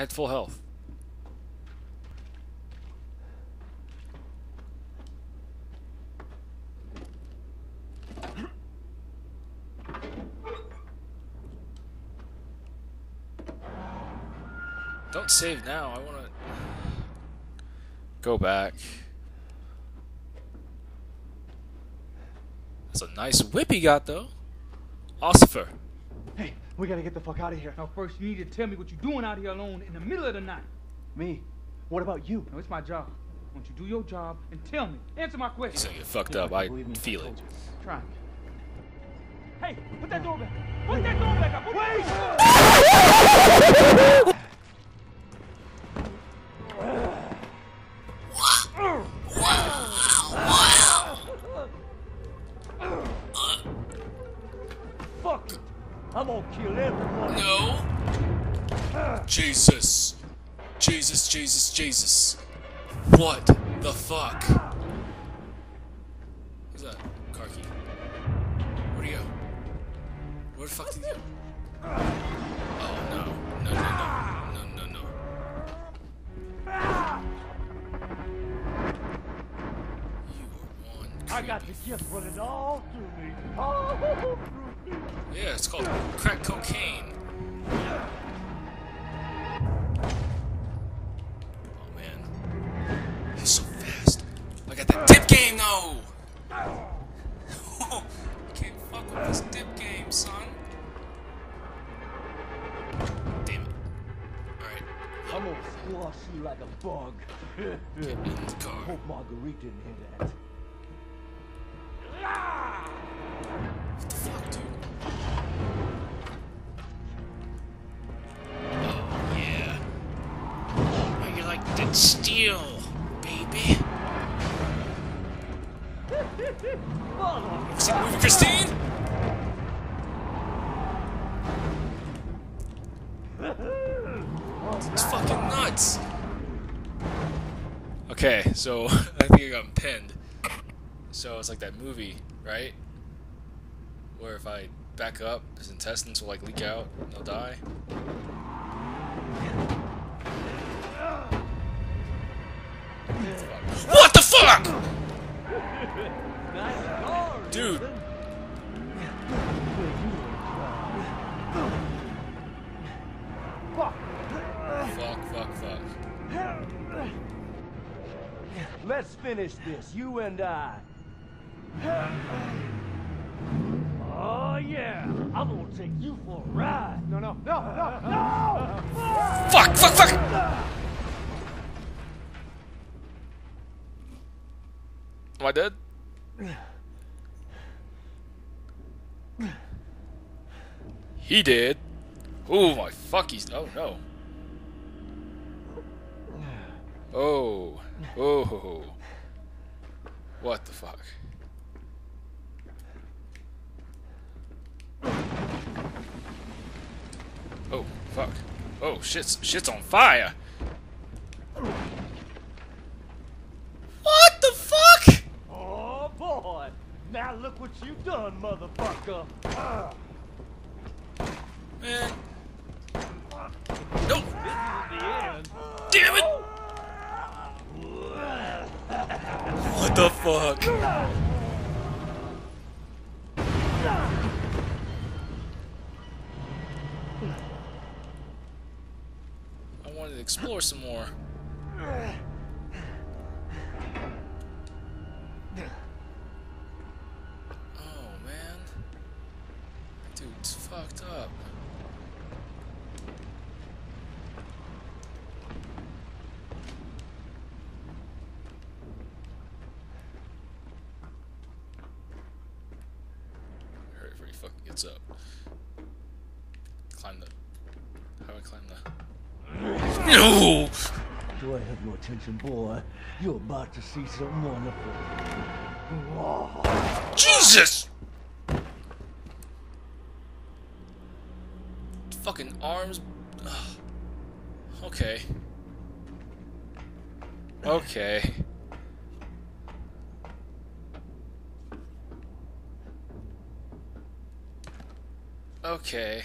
I had full health. Don't save now. I want to go back. That's a nice whip he got, though. Ossifer. Hey, we gotta get the fuck out of here. Now, first, you need to tell me what you're doing out here alone in the middle of the night. Me? What about you? No, it's my job. Why don't you do your job and tell me? Answer my He's question. gonna get fucked You're fucked up. I believe me if I feel it. Try me. Hey, put that door back. Put that door back up. Wait! Jesus. Jesus, Jesus, Jesus. What the fuck? Who's that? Car key. Where'd he go? Where the fuck did he go? Oh no. No, no, no. No, no, no. You are one I got the creepy gift running all through me. Oh, all through me. Yeah, it's called crack cocaine. Game though! Can't fuck with this dip game, son. Damn it. Alright, I'm gonna squash you like a bug. get in the car. Hope Marguerite didn't hear that. What the fuck, dude? Oh, yeah. You like that steel, baby? Movie, Christine? It's fucking nuts. Okay, so I think I got pinned. So it's like that movie, right? Where if I back up, his intestines will like leak out and he'll die. What the fuck? Dude. Fuck, fuck, fuck. Let's finish this, you and I. Oh yeah, I'm gonna take you for a ride. No, no, no, no, no! Fuck, fuck, fuck! Am I dead? He did. Oh my fuck, he's. Oh no. Oh. Oh. What the fuck? Oh, fuck. Oh, shit's, shit's on fire. What the fuck? Oh boy, now look what you done, motherfucker. Ah, Man. Nope. the end. Damn it! What the fuck? I wanted to explore some more. Before he fucking gets up. Climb the. How do I climb the. No! Do I have your attention, boy? You're about to see something wonderful. Jesus! Fucking arms. Ugh. Okay. Okay. Okay.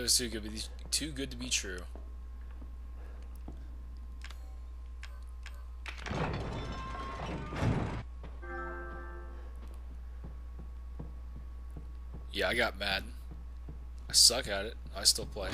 It was too good, be, too good to be true. Yeah, I got mad. I suck at it. I still play.